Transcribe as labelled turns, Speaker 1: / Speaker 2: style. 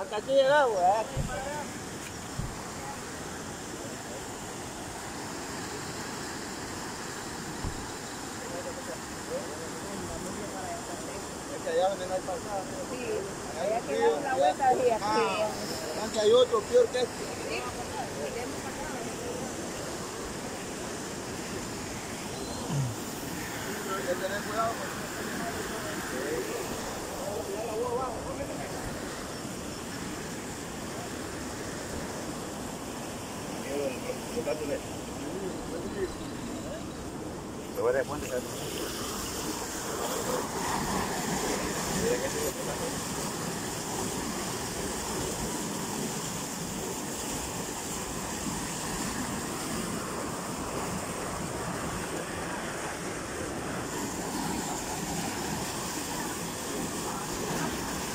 Speaker 1: Hasta aquí llegamos, ¿eh? Es que allá donde no hay pasada.
Speaker 2: Sí, hay que dar una vuelta y aquí.
Speaker 1: Ah, hay otro peor que este. Hay que tener cuidado.
Speaker 3: Lo voy a después.